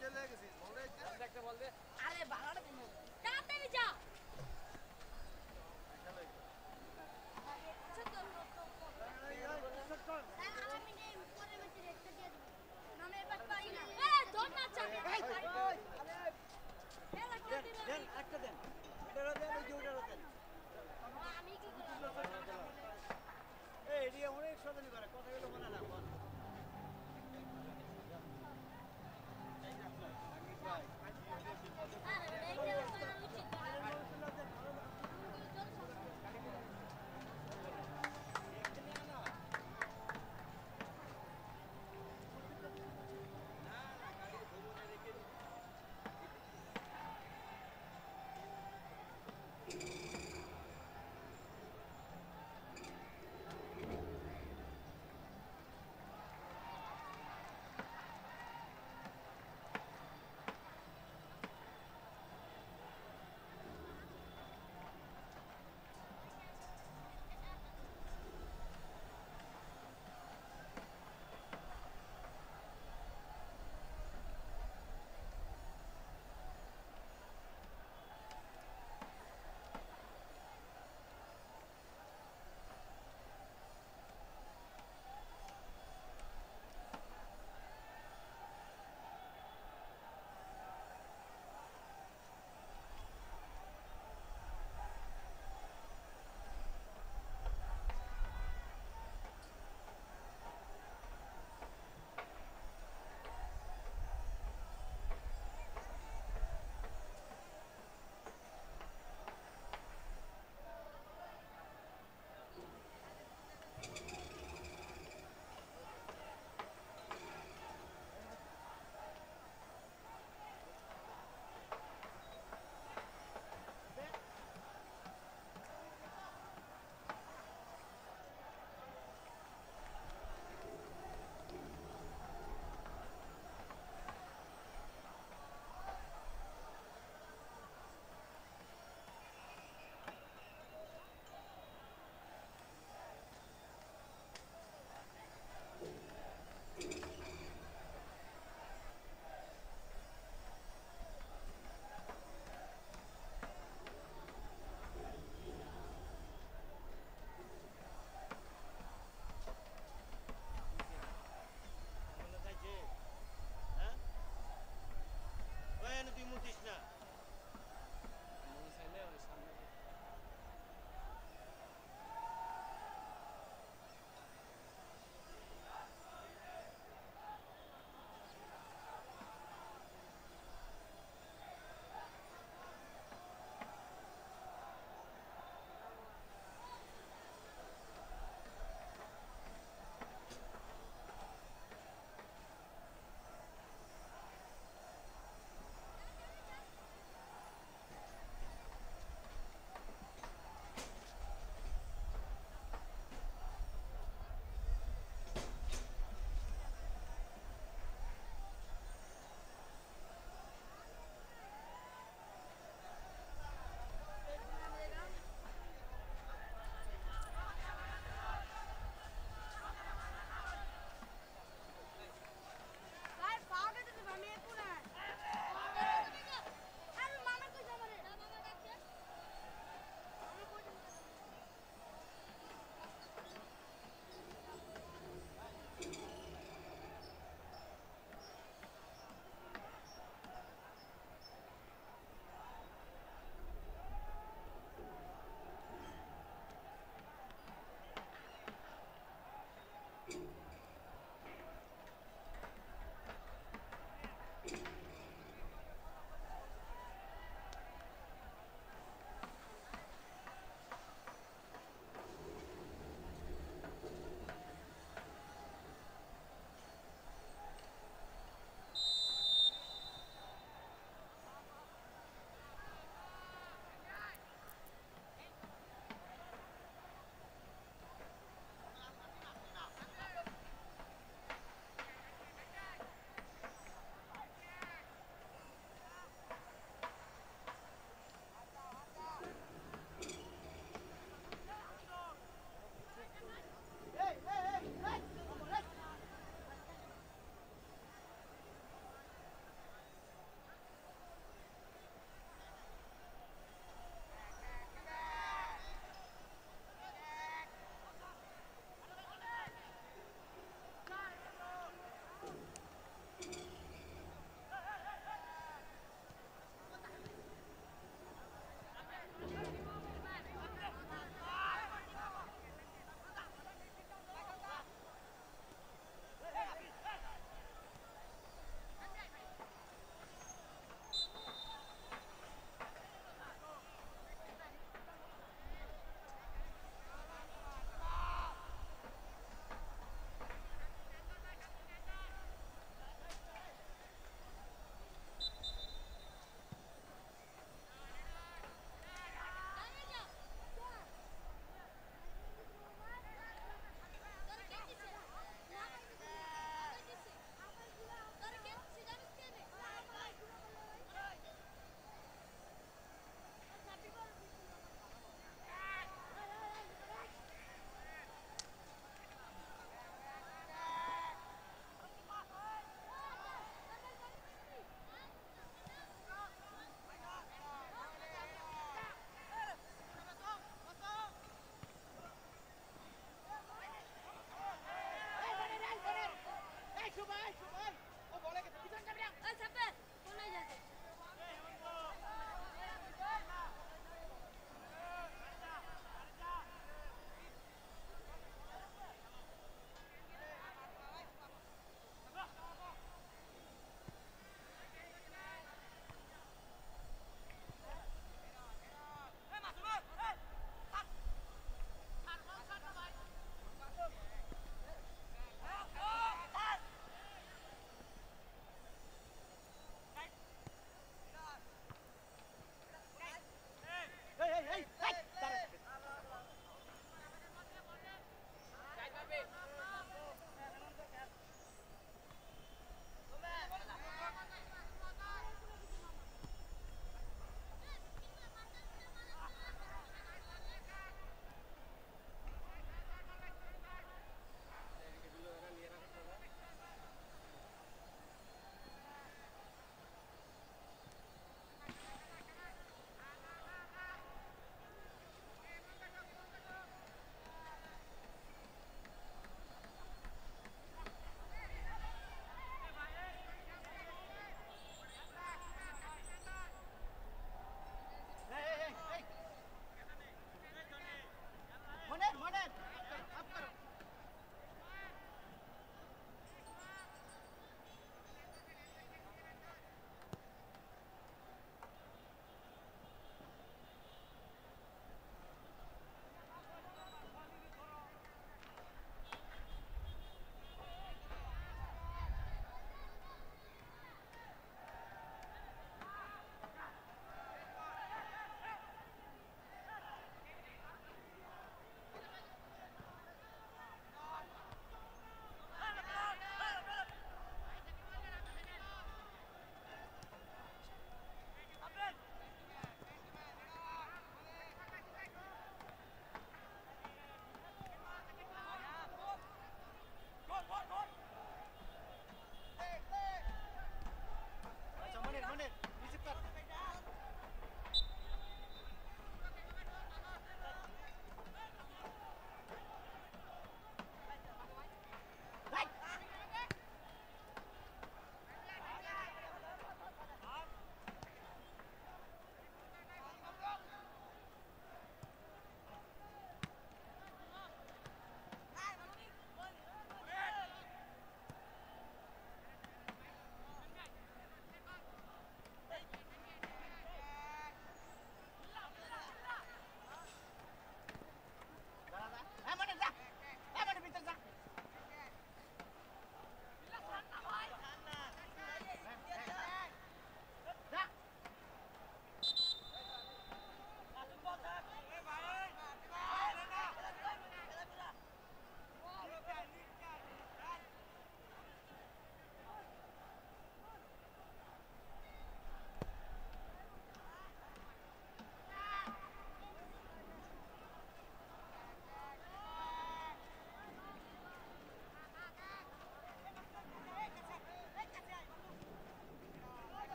Middle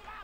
Back up!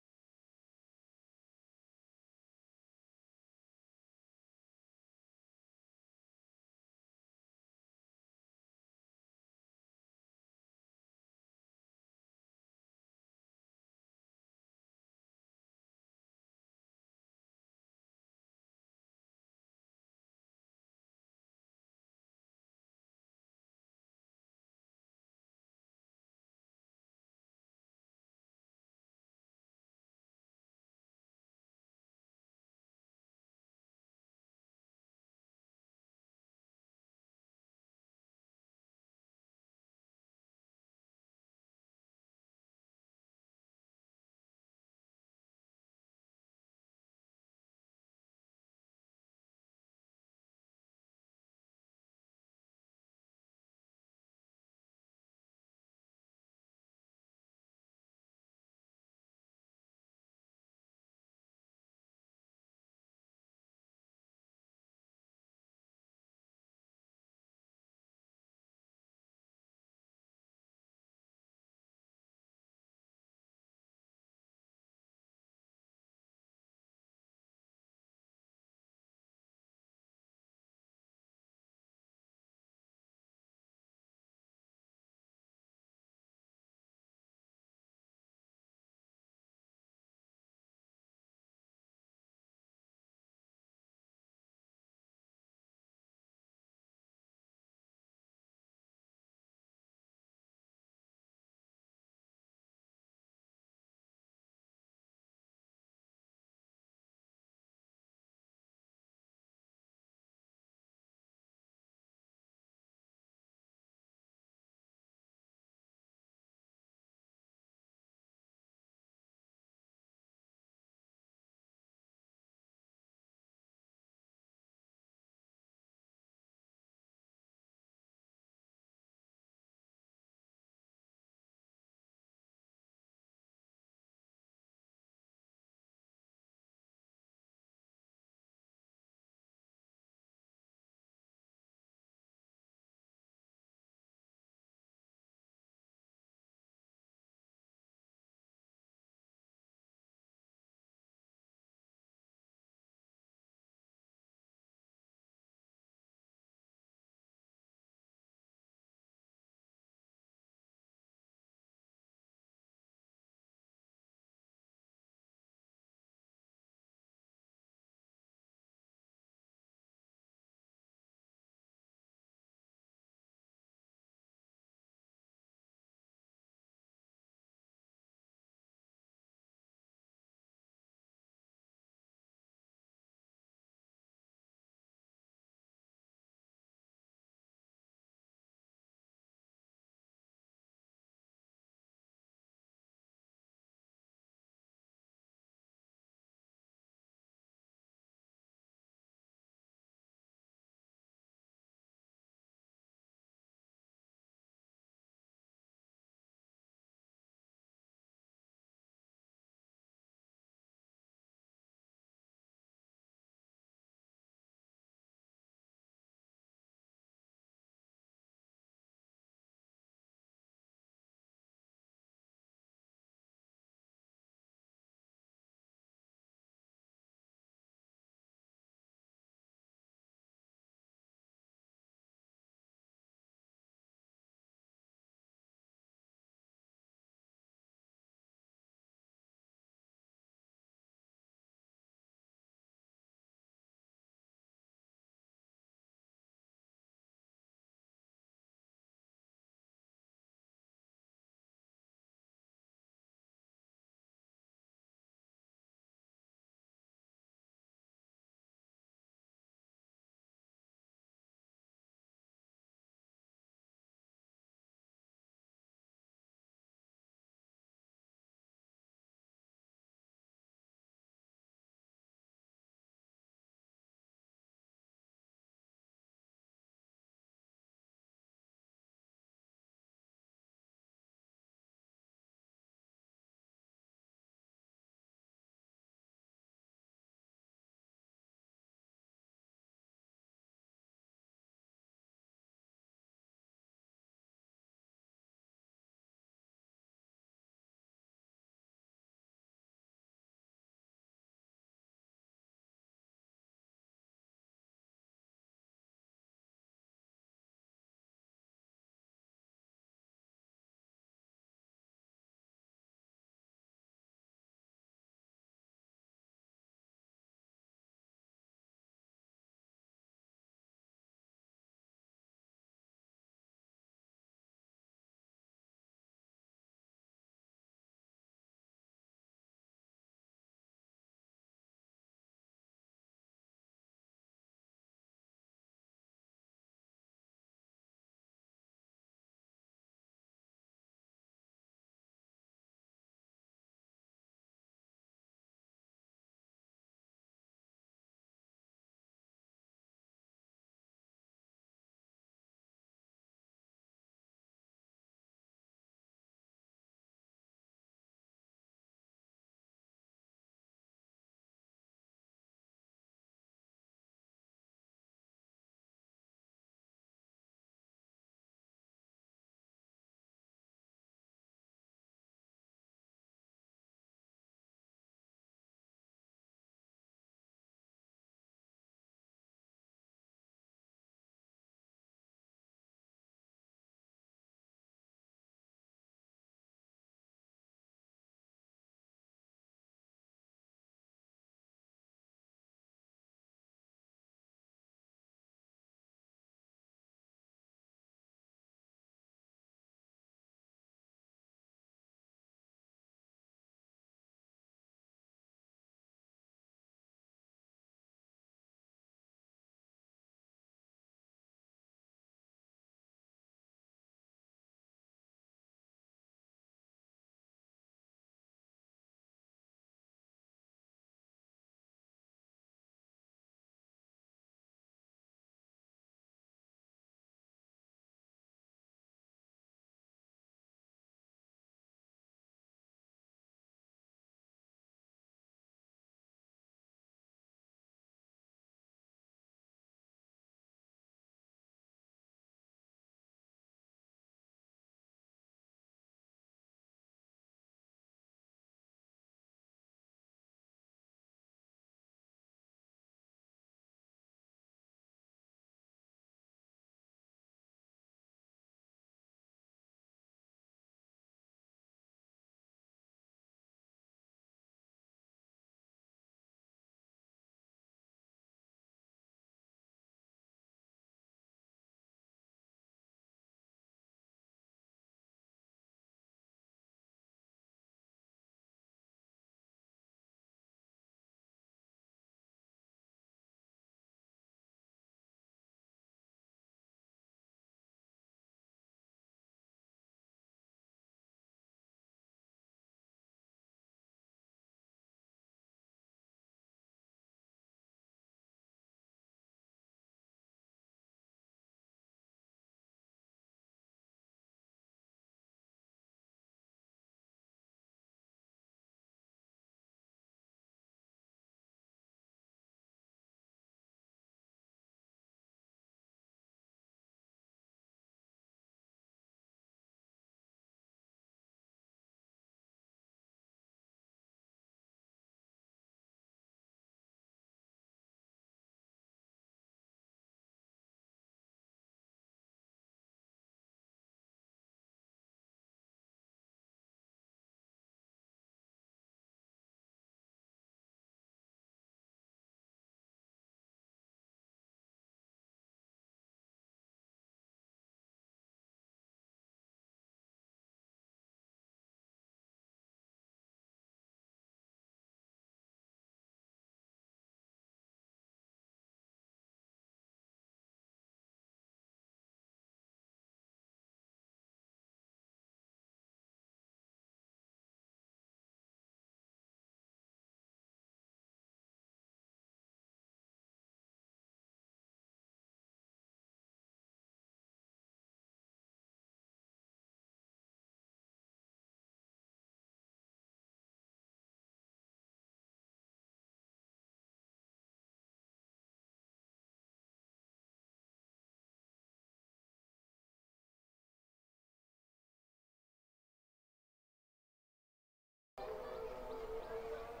何?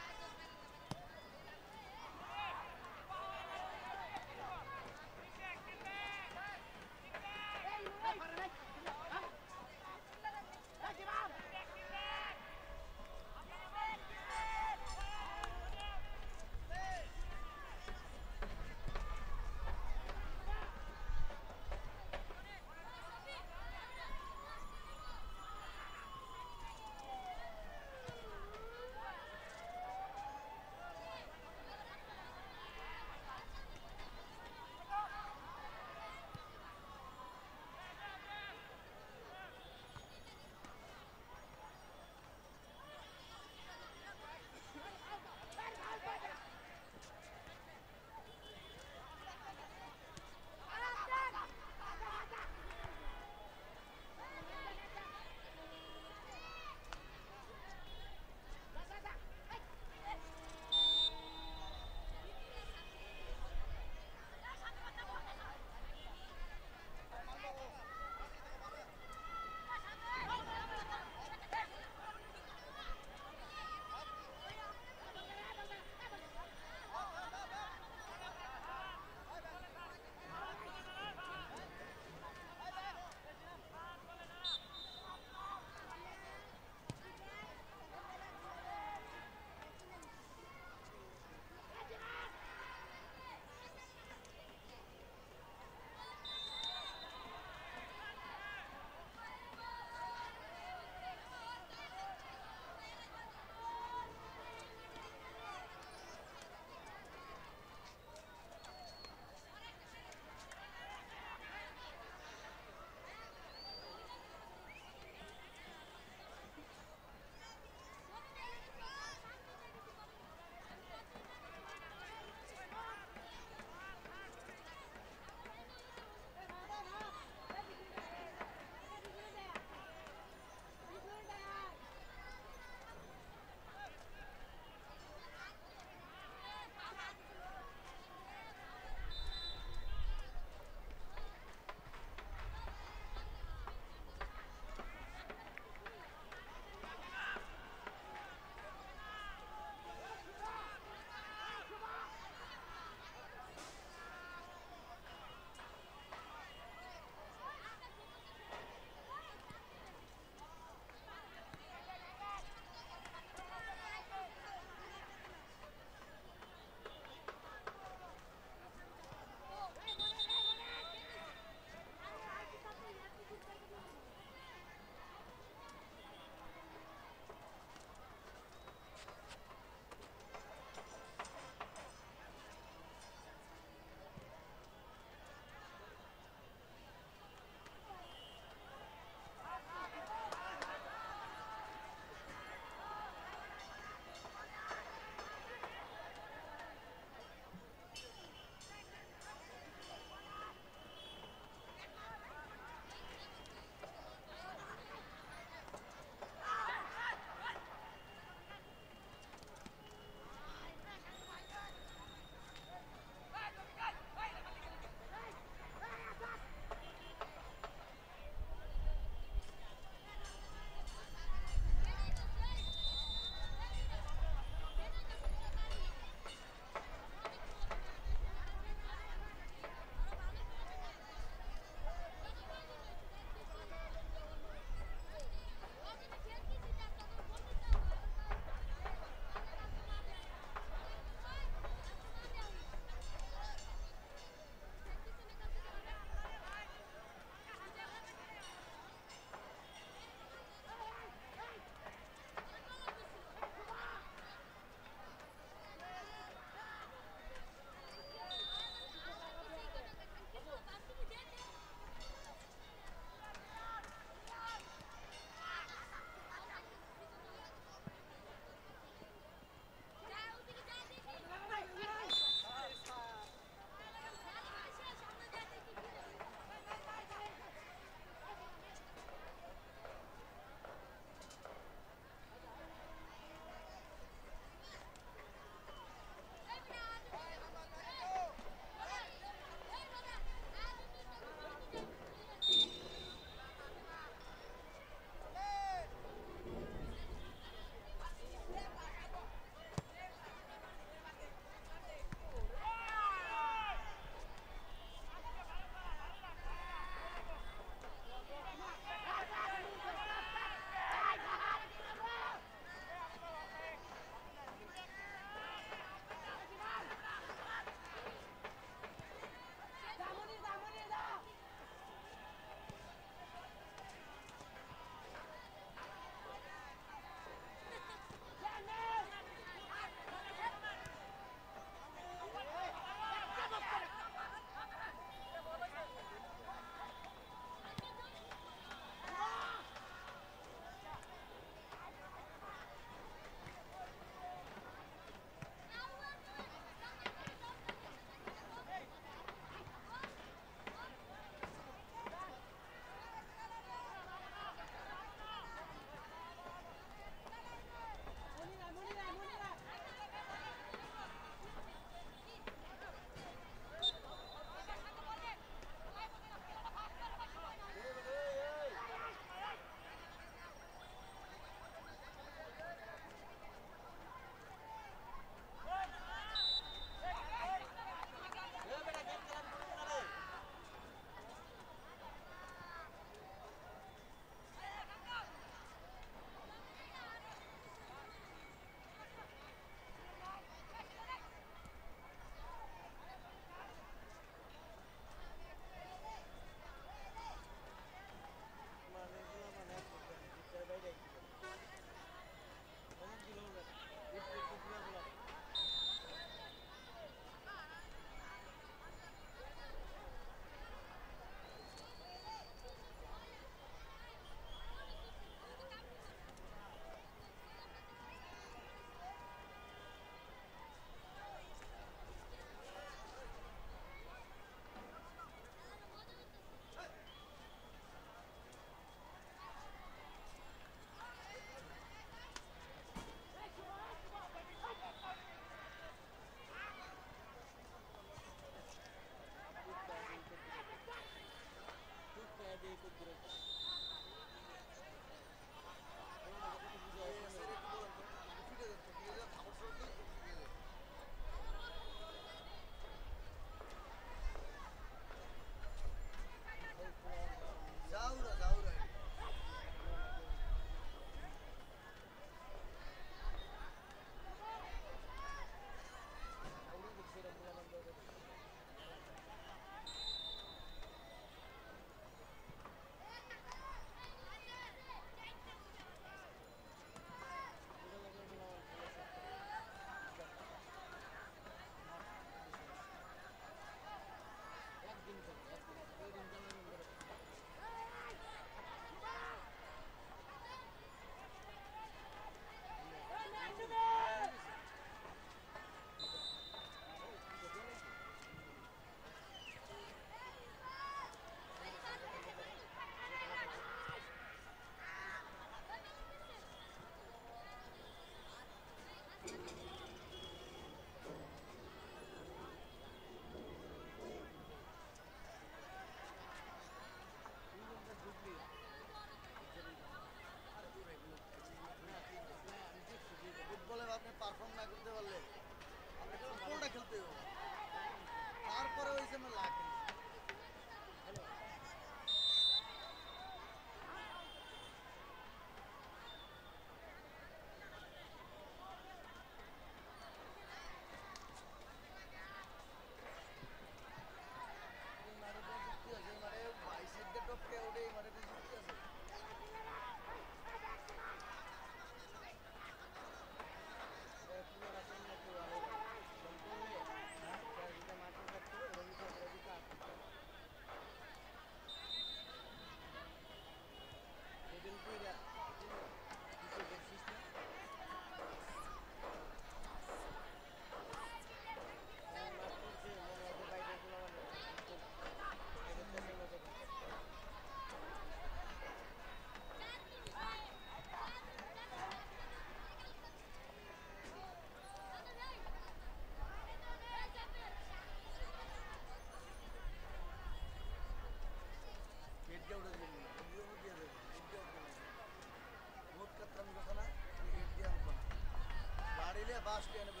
last year.